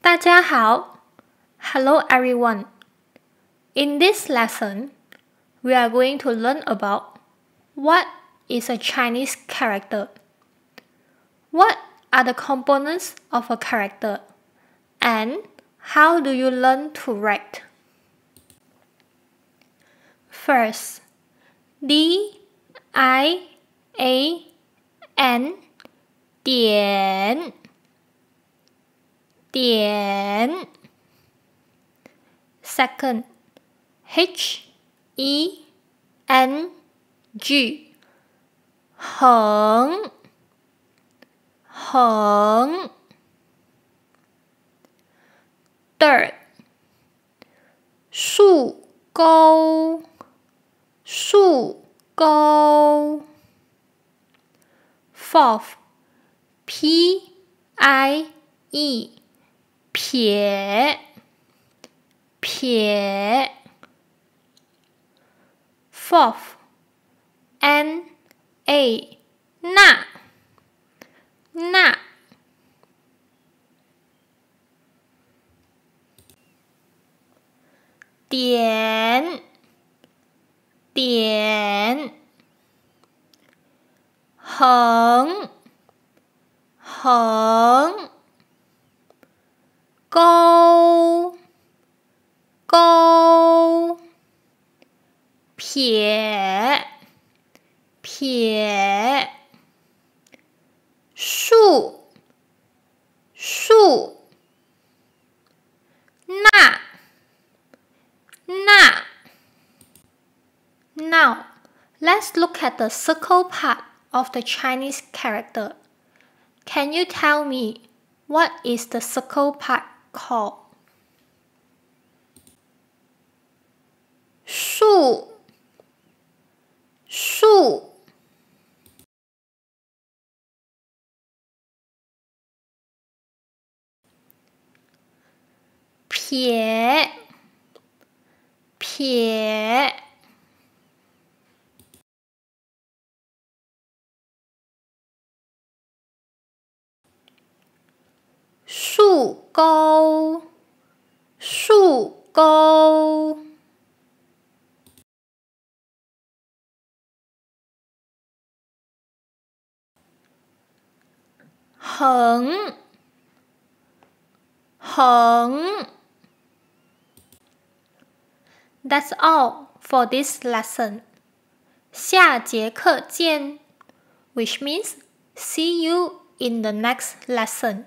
大家好，Hello everyone. In this lesson, we are going to learn about what is a Chinese character. What are the components of a character? And how do you learn to write? First, D I A N 点 点 second h e n g. 横横 dirt 竖钩竖钩 fourth p i e. 撇撇 Fourth, N A 那那点点横横撇撇竖竖捺捺 Now, let's look at the circle part of the Chinese character. Can you tell me what is the circle part called? 树撇撇竖钩竖钩横横 That's all for this lesson. 下节课见 which means see you in the next lesson.